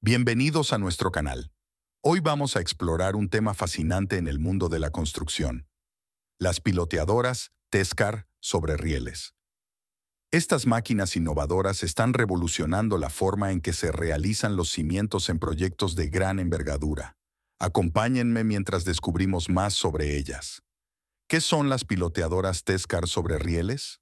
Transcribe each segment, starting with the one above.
Bienvenidos a nuestro canal. Hoy vamos a explorar un tema fascinante en el mundo de la construcción. Las piloteadoras Tescar sobre rieles. Estas máquinas innovadoras están revolucionando la forma en que se realizan los cimientos en proyectos de gran envergadura. Acompáñenme mientras descubrimos más sobre ellas. ¿Qué son las piloteadoras Tescar sobre rieles?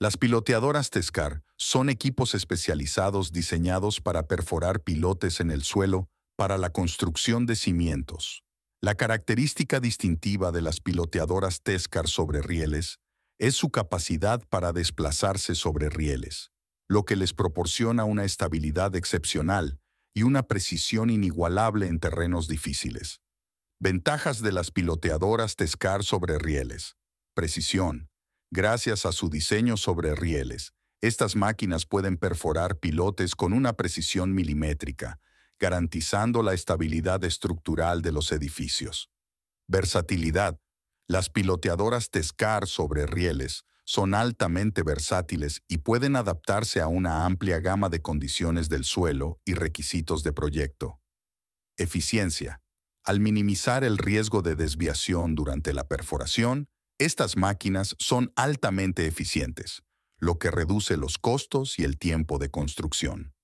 Las piloteadoras Tescar son equipos especializados diseñados para perforar pilotes en el suelo para la construcción de cimientos. La característica distintiva de las piloteadoras Tescar sobre rieles es su capacidad para desplazarse sobre rieles, lo que les proporciona una estabilidad excepcional y una precisión inigualable en terrenos difíciles. Ventajas de las piloteadoras Tescar sobre rieles. Precisión, Gracias a su diseño sobre rieles, estas máquinas pueden perforar pilotes con una precisión milimétrica, garantizando la estabilidad estructural de los edificios. Versatilidad. Las piloteadoras Tescar sobre rieles son altamente versátiles y pueden adaptarse a una amplia gama de condiciones del suelo y requisitos de proyecto. Eficiencia. Al minimizar el riesgo de desviación durante la perforación, estas máquinas son altamente eficientes, lo que reduce los costos y el tiempo de construcción.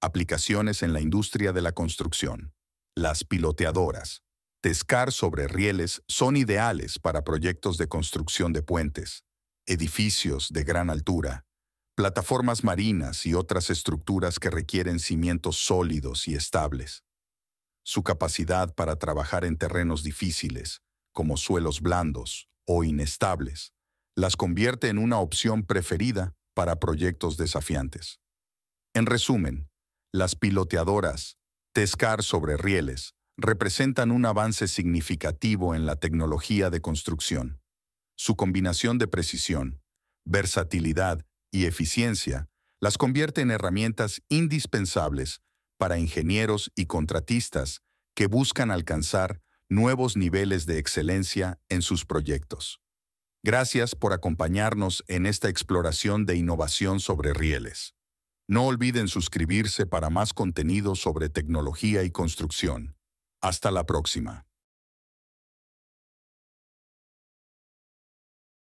Aplicaciones en la industria de la construcción. Las piloteadoras. Tescar sobre rieles son ideales para proyectos de construcción de puentes, edificios de gran altura, plataformas marinas y otras estructuras que requieren cimientos sólidos y estables. Su capacidad para trabajar en terrenos difíciles, como suelos blandos, o inestables, las convierte en una opción preferida para proyectos desafiantes. En resumen, las piloteadoras, Tescar sobre rieles, representan un avance significativo en la tecnología de construcción. Su combinación de precisión, versatilidad y eficiencia las convierte en herramientas indispensables para ingenieros y contratistas que buscan alcanzar nuevos niveles de excelencia en sus proyectos. Gracias por acompañarnos en esta exploración de innovación sobre rieles. No olviden suscribirse para más contenido sobre tecnología y construcción. Hasta la próxima.